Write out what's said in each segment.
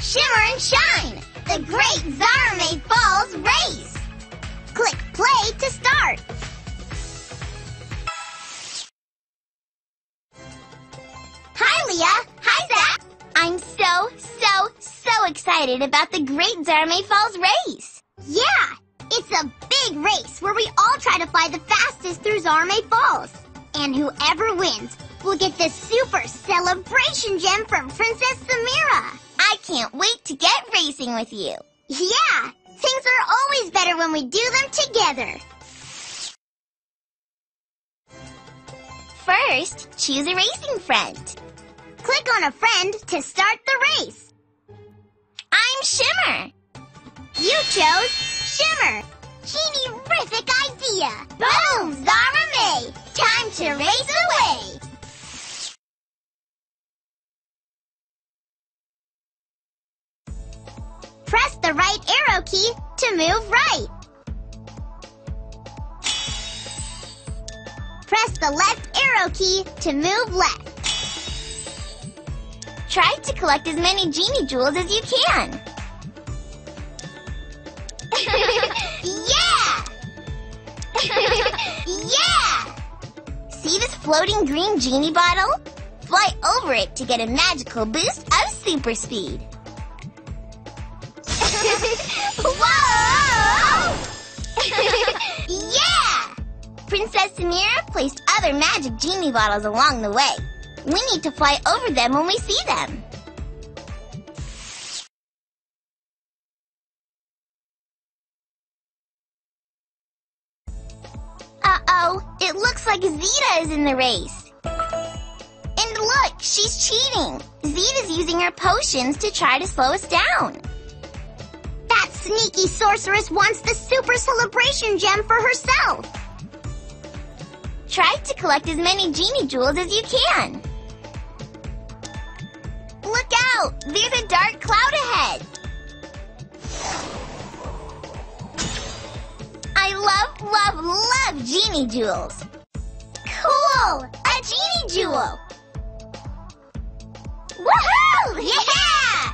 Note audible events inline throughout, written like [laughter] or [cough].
Shimmer and shine! The Great Zahramay Falls Race! Click play to start! Hi, Leah! Hi, Zac! I'm so, so, so excited about the Great Zahramay Falls Race! Yeah! It's a big race where we all try to fly the fastest through Zahramay Falls. And whoever wins will get the Super Celebration Gem from Princess Samira. I can't wait to get racing with you. Yeah, things are always better when we do them together. First, choose a racing friend. Click on a friend to start the race. I'm Shimmer. You chose Shimmer. Genie-rific idea. Boom, Zahramay. Time to race away. The right arrow key to move right. Press the left arrow key to move left. Try to collect as many genie jewels as you can. [laughs] yeah! [laughs] yeah! See this floating green genie bottle? Fly over it to get a magical boost of super speed. Princess Samira placed other magic genie bottles along the way. We need to fly over them when we see them. Uh-oh, it looks like Zeta is in the race. And look, she's cheating. Zeta's using her potions to try to slow us down. That sneaky sorceress wants the Super Celebration Gem for herself. Try to collect as many genie jewels as you can. Look out! There's a dark cloud ahead. I love, love, love genie jewels. Cool! A genie jewel! Woohoo! Yeah!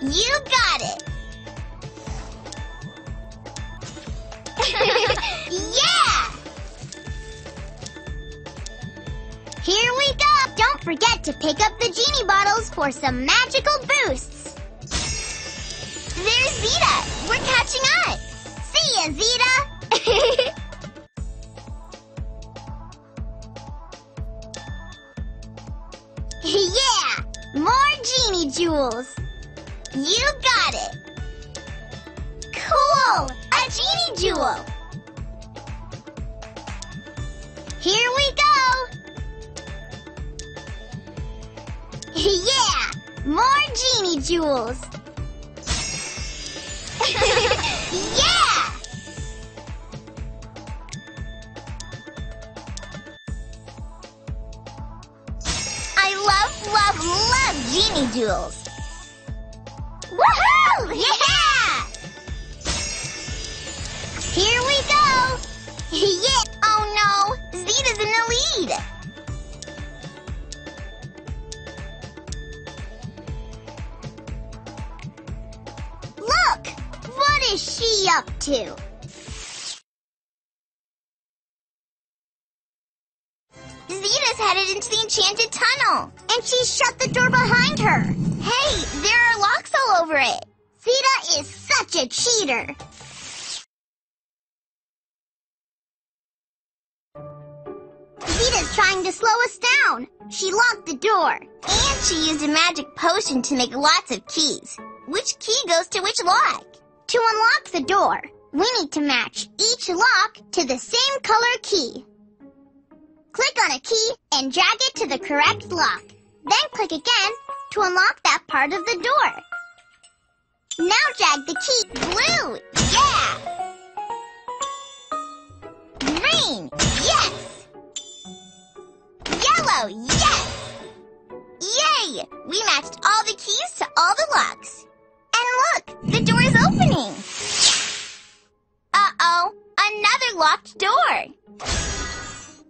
You got it! [laughs] yeah! Here we go! Don't forget to pick up the genie bottles for some magical boosts. There's Zeta! We're catching up! See ya, Zeta! [laughs] yeah! More genie jewels! You got it! Cool! A genie jewel! Here we go! [laughs] yeah! More genie jewels! [laughs] yeah! I love, love, love genie jewels! Woohoo! Yeah! Here we go! [laughs] yeah! Oh no! Zeta's in the lead! Look! What is she up to? Zeta's headed into the enchanted tunnel. And she's shut the door behind her. Hey, there are locks all over it. Zeta is such a cheater. Zeta's trying to slow us down. She locked the door. And she used a magic potion to make lots of keys. Which key goes to which lock? To unlock the door, we need to match each lock to the same color key. Click on a key and drag it to the correct lock. Then click again to unlock that part of the door. Now drag the key. Blue! Yeah! Green! Yes! Yellow! Yes! Yay! We matched all the keys to all the locks. And look! The door is opening! Uh-oh! Another locked door!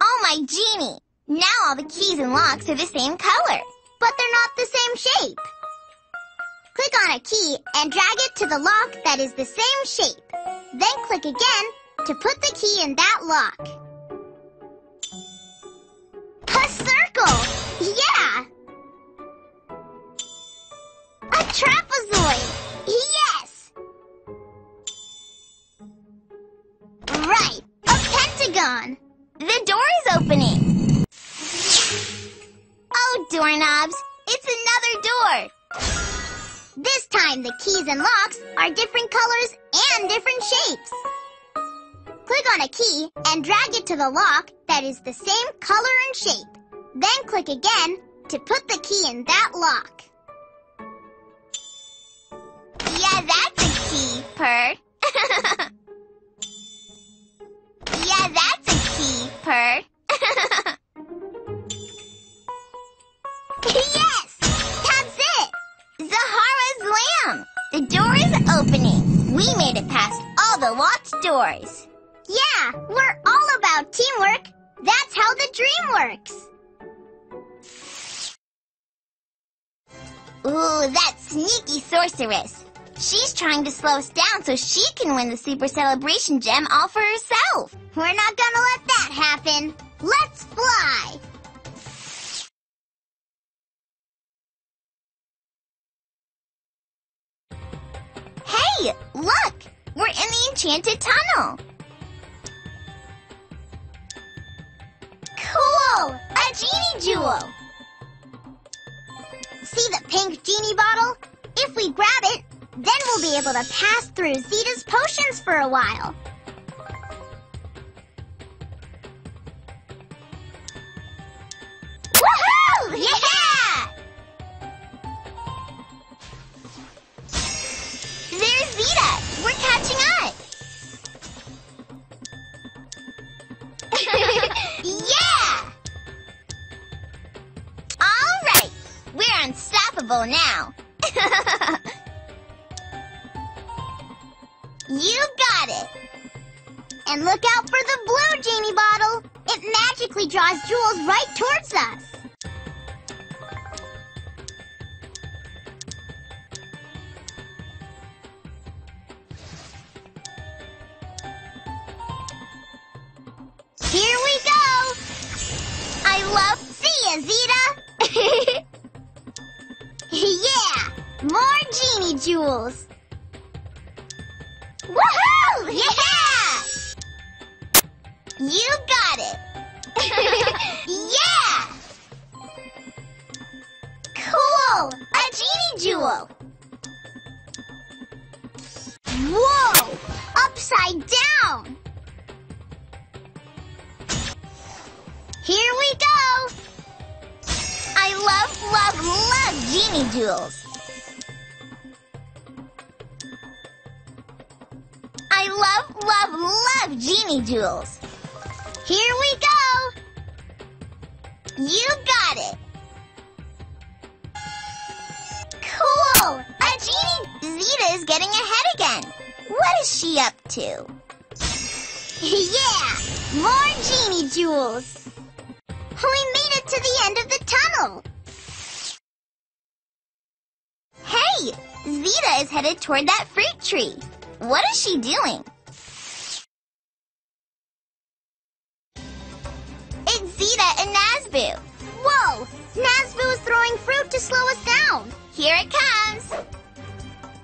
Oh my genie! Now all the keys and locks are the same color, but they're not the same shape. Click on a key and drag it to the lock that is the same shape. Then click again to put the key in that lock. The keys and locks are different colors and different shapes. Click on a key and drag it to the lock that is the same color and shape. Then click again to put the key in that lock. Yeah, that's a key, Purr. [laughs] yeah, that's The door is opening. We made it past all the locked doors. Yeah, we're all about teamwork. That's how the dream works. Ooh, that sneaky sorceress. She's trying to slow us down so she can win the Super Celebration Gem all for herself. We're not gonna let that happen. Let's fly! Look! We're in the Enchanted Tunnel. Cool! A genie jewel! See the pink genie bottle? If we grab it, then we'll be able to pass through Zeta's potions for a while. And look out for the blue genie bottle. It magically draws jewels right towards us. Here we go. I love see ya, Zeta. [laughs] yeah, more genie jewels. Woohoo! Yeah! You got it. [laughs] yeah! Cool! A genie jewel. Whoa! Upside down. Here we go! I love, love, love genie jewels. I love, love, love genie jewels. Here we go! You got it! Cool! A genie Zeta is getting ahead again. What is she up to? [laughs] yeah! More genie jewels! We made it to the end of the tunnel! Hey! Zeta is headed toward that fruit tree. What is she doing? Zeta and Nazboo. Whoa! Nazboo is throwing fruit to slow us down. Here it comes.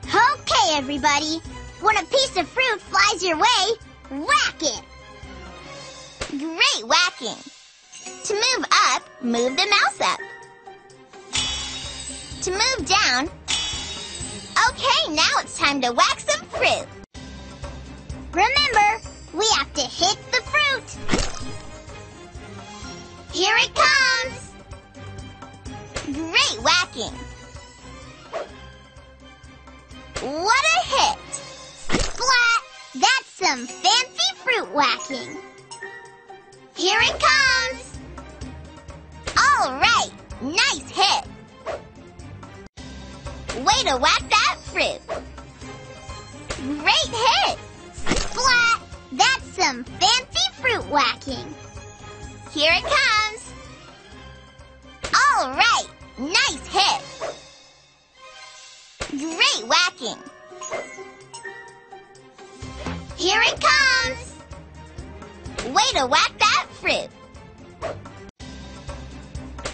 Okay, everybody. When a piece of fruit flies your way, whack it. Great whacking. To move up, move the mouse up. To move down, okay, now it's time to whack some fruit. Remember, we have to hit the fruit. Here it comes. Great whacking. What a hit. Splat! That's some fancy fruit whacking. Here it comes. All right, nice hit. Way to whack that fruit. Great hit. Splat! That's some fancy fruit whacking. Here it comes. Nice hit! Great whacking! Here it comes! Way to whack that fruit!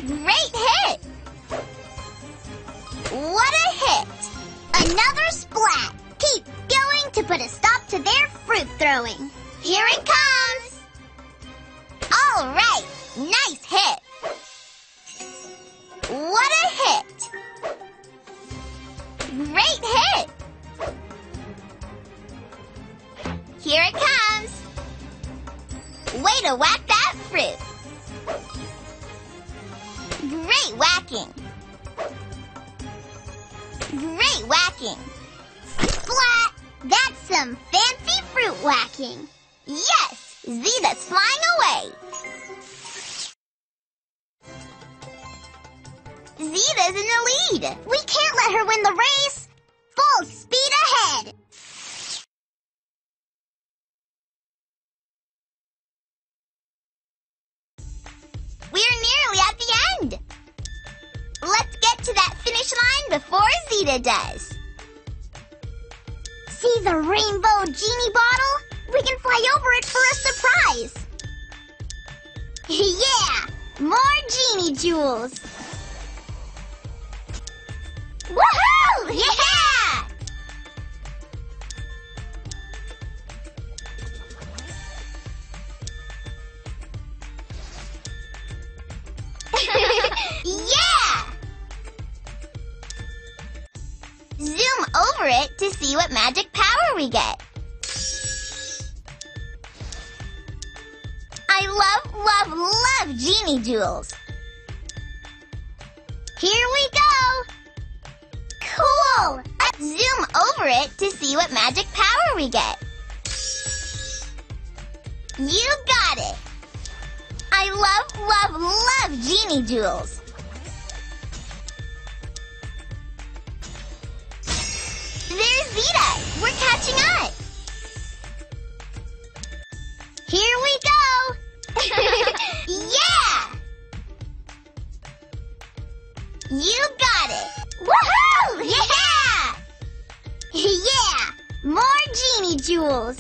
Great hit! What a hit! Another splat! Keep going to put a stop to their fruit throwing. Here it comes! Some fancy fruit whacking! Yes! Zeta's flying away! Zeta's in the lead! We can't let her win the race! Full speed ahead! We're nearly at the end! Let's get to that finish line before Zeta does. See the rainbow genie bottle? We can fly over it for a surprise. [laughs] yeah! More genie jewels! Woohoo! Yeah! [laughs] [laughs] yeah! Over it to see what magic power we get. I love, love, love genie jewels. Here we go! Cool! Let's zoom over it to see what magic power we get. You got it! I love, love, love genie jewels. There's Zeta! We're catching up! Here we go! [laughs] yeah! You got it! Woohoo! Yeah! [laughs] yeah! More genie jewels!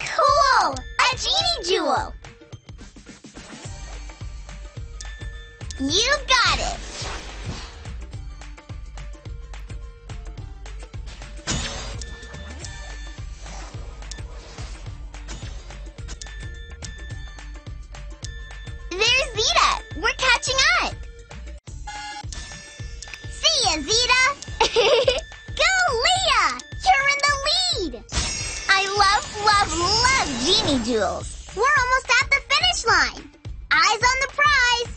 Cool! A genie jewel! You got it! Ya, Zeta! [laughs] Go, Leah! You're in the lead! I love, love, love genie jewels! We're almost at the finish line! Eyes on the prize!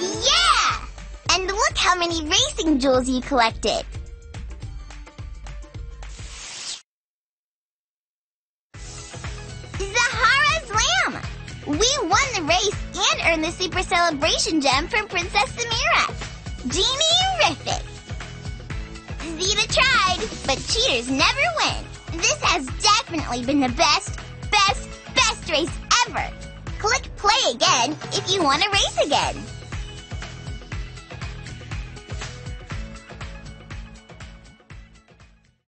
[laughs] yeah! And look how many racing jewels you collected! Zahara's lamb! We won race and earn the Super Celebration Gem from Princess Samira. Genie-rific! Zeta tried, but cheaters never win. This has definitely been the best, best, best race ever. Click play again if you want to race again.